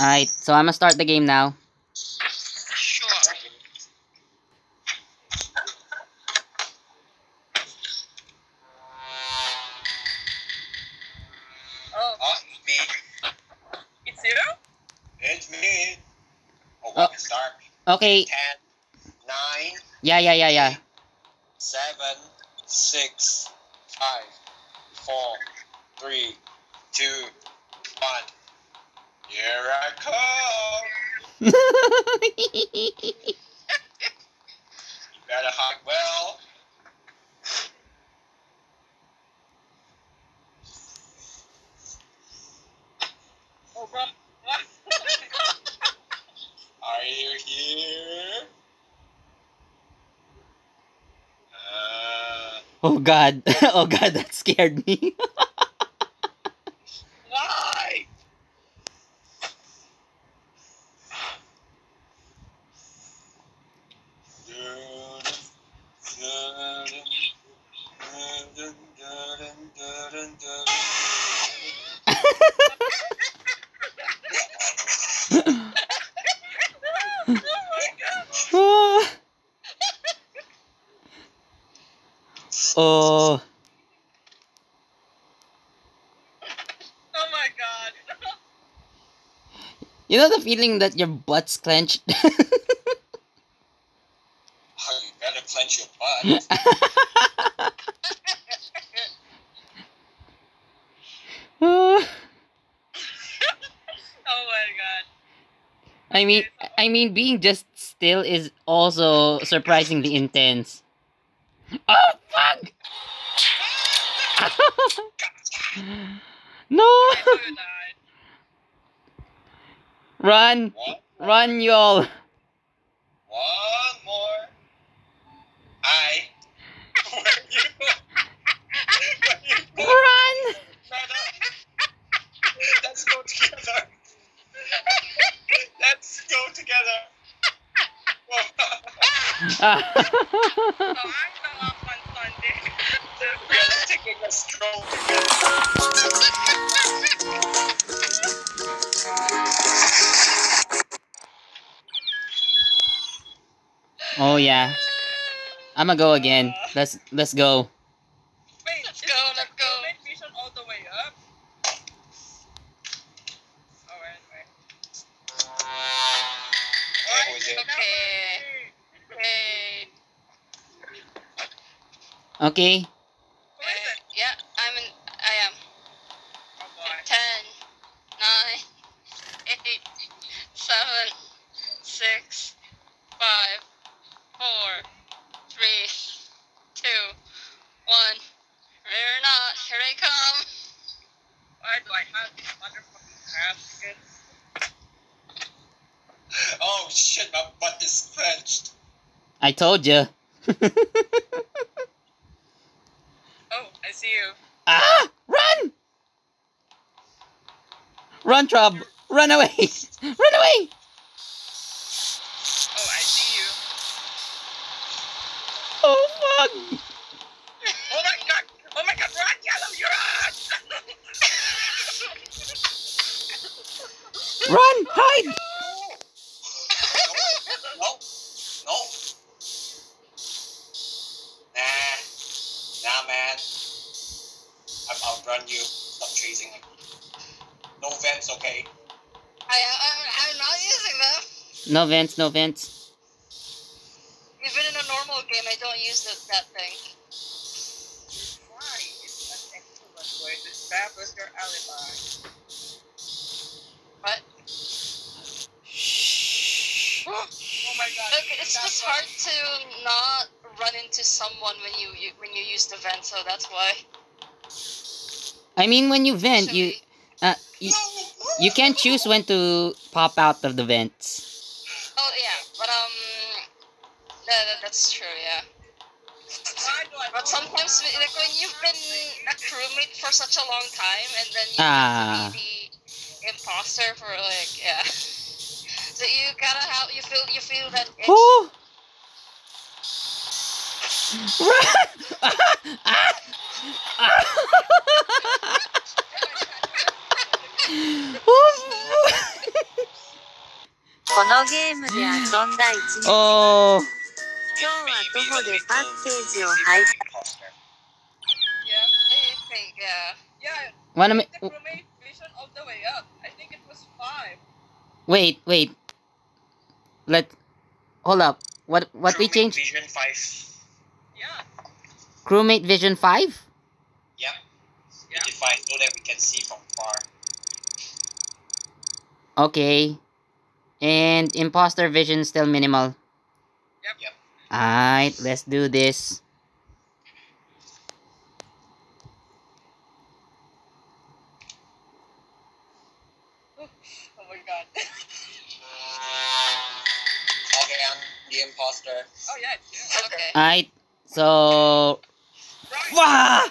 Alright, so I'm gonna start the game now. Sure. Oh, Oh, me. it's you? It's me. Oh, Oh. what is dark? Okay, Ten, nine, yeah, yeah, yeah, yeah. seven, six, five, four, three, two, one. Here I come. You better hug well. Oh, bro. What? Are you here? Uh, oh god. oh god, that scared me. why? Oh my god. oh. Oh my god. You know the feeling that your butt's clenched? Oh, you better Oh, my god. I mean, I mean, being just still is also surprisingly intense. Oh fuck! no! I thought you died. Run! What? Run, y'all! One more. I. Where you? Where you going? Run! Let's go together. Let's go together. So I'm the on Sunday. we are taking a stroll oh yeah. I'ma go again. Let's let's go. Wait, Let's go, let's go. night vision all the way up? Oh, wait, wait. Okay. Okay. Okay. Okay. Who is it? Yeah, I'm in. I am. Oh boy. Ten, nine, eight, seven, six, five, four, three, two, one. Fear not, here they come. Why do I have this motherfucking mask again? Oh shit, my butt is clenched. I told you. Oh, I see you. ah! Run! Run, Trub! Run away! Run away! Oh, I see you. Oh fuck! Oh my god! Oh my god, run, yellow, you're on! Run! Hide! No, no. Nah, nah, man. I've you. Stop chasing me. No vents, okay? I, I, I'm not using them. No vents, no vents. Even in a normal game, I don't use the, that thing. Why is an excellent way to establish your alibi? What? Shh. Oh my god. Look, it's that's just why- hard to not run into someone when you, you when you use the vent, so that's why. I mean, when you vent, you uh, you, you can choose when to pop out of the vents. Oh yeah, but um, that, that- that's true, yeah. Why do I But sometimes, like when you've been a crewmate for such a long time, and then you Ah. be the imposter for like yeah. So you gotta have you feel you feel that itch. Oh! Run! Ah! Ah! Oh, このゲームで遊んだ一日 Oh. 今日は徒歩でパッケージを Maybe 配 the imposter. Yeah. I think, yeah. Yeah. Wanna ma- The crewmate vision all the way up. I think it was five. Wait, wait. Let. Hold up. What what we Crewmate changed? Vision 5. Yeah. Crewmate Vision 5? Yep. Yeah. We define so that we can see from far. Okay. And imposter vision still minimal. Yep. yep. Alright, let's do this. Oh my god. okay, I'm the imposter. Oh yeah, okay. Alright, so... Right.